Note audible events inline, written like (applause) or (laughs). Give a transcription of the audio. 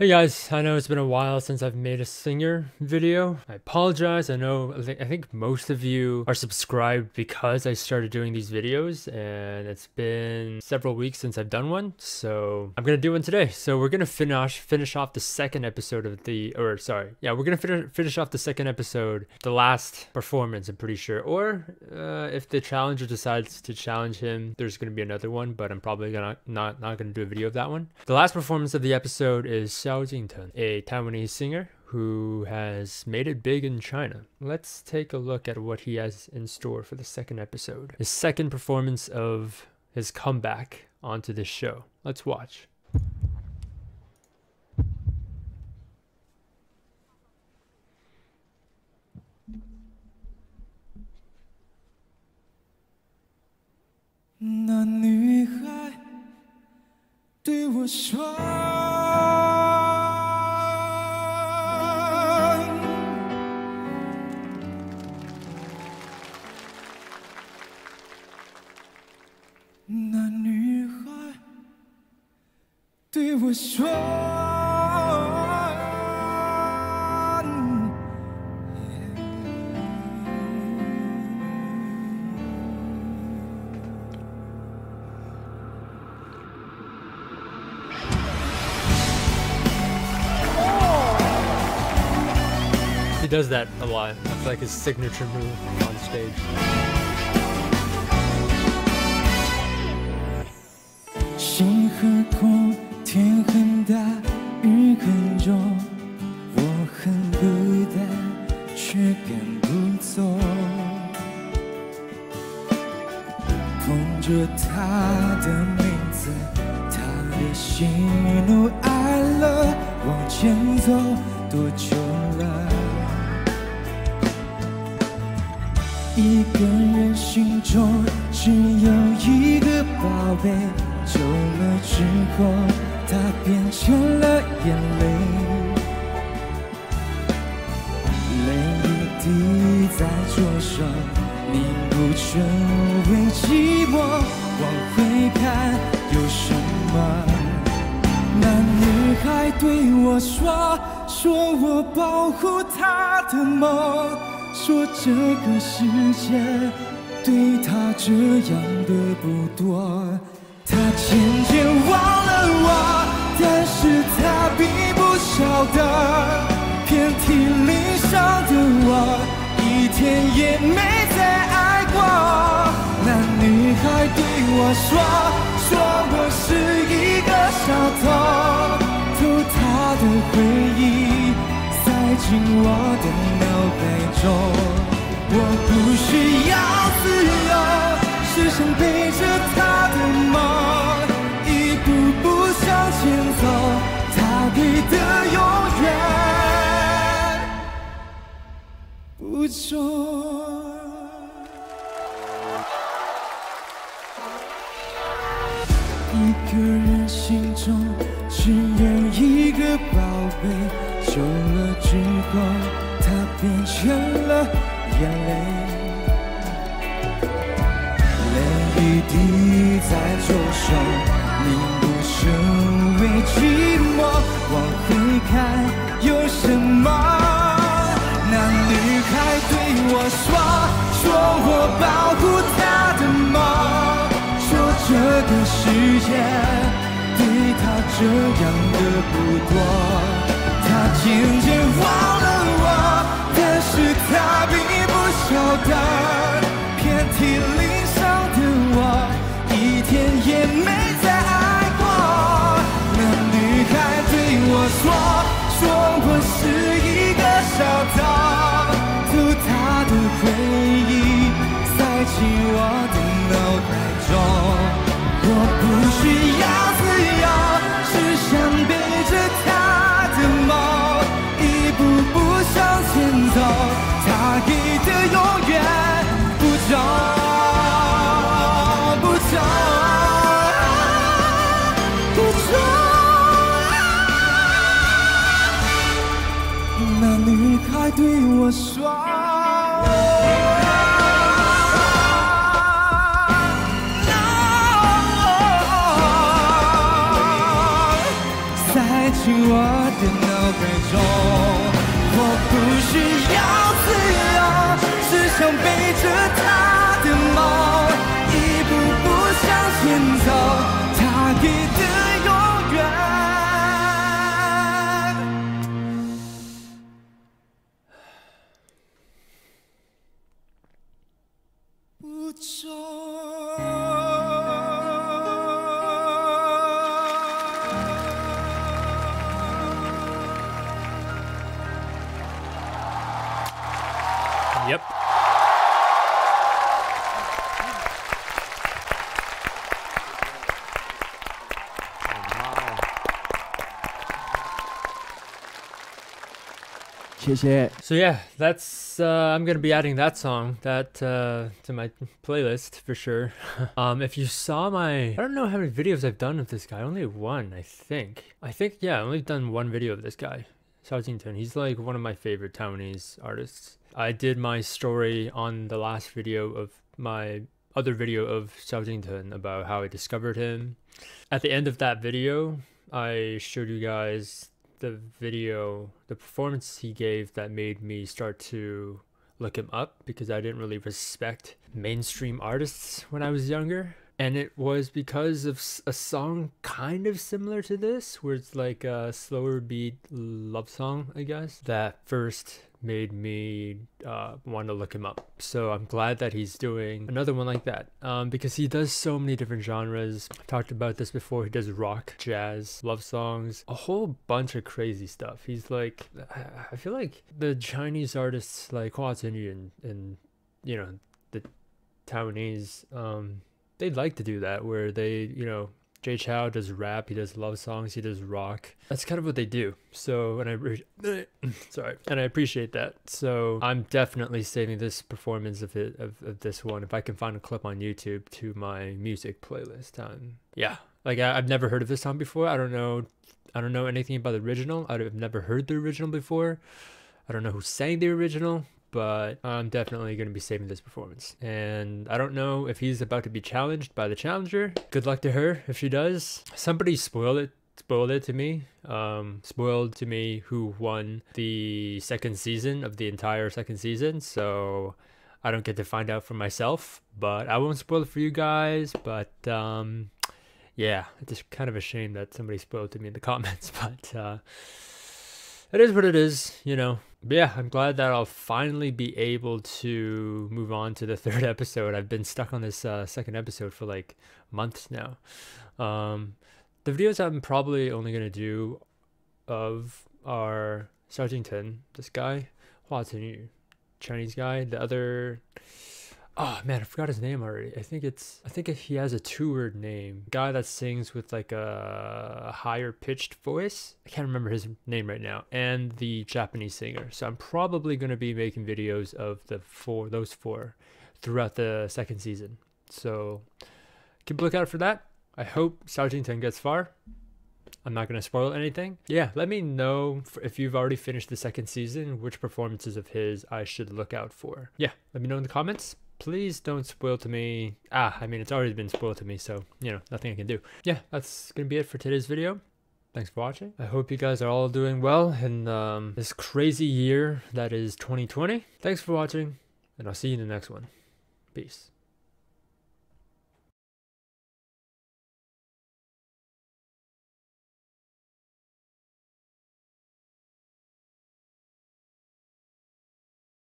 Hey guys, I know it's been a while since I've made a singer video. I apologize. I know I think, most of you are subscribed because I started doing these videos and it's been several weeks since I've done one. So I'm to do one today. So we're to finish finish off the second episode of the or sorry. Yeah, we're to finish finish off the second episode, the last performance, I'm pretty sure. Or uh, if the challenger decides to challenge him, there's to be another one, but I'm probably to not not to do a video of that one. The last performance of the episode is Xiao Jingteng, a Taiwanese singer who has made it big in China. Let's take a look at what he has in store for the second episode. His second performance of his comeback onto this show. Let's watch. 那女孩对我说。He does that a lot. That's like his signature move on stage. 多久了？一个人心中只有一个宝贝，久了之后，它变成了眼泪，泪一滴在左手，凝固成为寂寞。往回看，有什么？那女孩对我说，说我保护她的梦。说这个世界对他这样的不多，他渐渐忘了我，但是他并不晓得，遍体鳞伤的我，一天也没再爱过。那女孩对我说，说我是一个小偷，偷她的回忆。进我的脑海中，我不需要自由，只想背着他的梦，一步步向前走，他给的永远不重。一个人心中只有一个宝贝。久了之后，它变成了眼泪，泪一滴在左手，凝固成为寂寞。往回看，有什么？那女孩对我说，说我保护对他这样的不多。他渐渐忘了我，但是他并不晓得，不需谢谢。So yeah, that's uh, I'm gonna be adding that song that uh, to my playlist for sure. (laughs) um, if you saw my, I don't know how many videos I've done of this guy. Only one, I think. I think yeah, I only done one video of this guy, Xiao Jingteng. He's like one of my favorite Taiwanese artists. I did my story on the last video of my other video of Xiao Jingteng about how I discovered him. At the end of that video, I showed you guys the video, the performance he gave that made me start to look him up because I didn't really respect mainstream artists when I was younger. And it was because of a song kind of similar to this, where it's like a slower beat love song, I guess, that first made me uh, want to look him up. So I'm glad that he's doing another one like that um, because he does so many different genres. I've talked about this before. He does rock, jazz, love songs, a whole bunch of crazy stuff. He's like, I- I feel like the Chinese artists like Hua Chenyu and, and you know, the Taiwanese, um, they like to do that where they, you know, Jay Chou does rap, he does love songs, he does rock. That's kind of what they do. So, and I, (clears throat) sorry, and I appreciate that. So, I'm definitely saving this performance of it of, of this one if I can find a clip on YouTube to my music playlist. Um, yeah, like I, I've never heard of this song before. I don't know, I don't know anything about the original. I've never heard the original before. I don't know who sang the original, but I'm definitely going to be saving this performance. And I don't know if he's about to be challenged by the challenger. Good luck to her if she does. Somebody spoiled it spoiled it to me. Um spoiled to me who won the second season of the entire second season. So I don't get to find out for myself, but I won't spoil it for you guys, but um yeah, it's just kind of a shame that somebody spoiled it to me in the (laughs) comments, but uh it is what it is, you know. But yeah, I'm glad that I'll finally be able to move on to the (laughs) third episode. I've been stuck on this uh, second episode for like months now. Um, the videos I'm probably only gonna do of are Xiao Jingteng, this guy, Hua Chenyu, Chinese guy. The other, oh man, I forgot his name already. I think it's, I think if he has a two-word name. Guy that sings with like a higher pitched voice. I can't remember his name right now. And the Japanese singer. So I'm probably gonna be making videos of the four, those four, throughout the second season. So keep a lookout for that. I hope Jingteng gets far. I'm not going to spoil anything. Yeah, let me know if you've already finished the second season, which performances of his I should look out for. Yeah, let me know in the comments. Please don't spoil to me. Ah, I mean, it's already been spoiled to me, so, you know, nothing I can do. Yeah, that's to be it for today's video. Thanks for watching. I hope you guys are all doing well in um, this crazy year that is 2020. Thanks for watching, and I'll see you in the next one. Peace.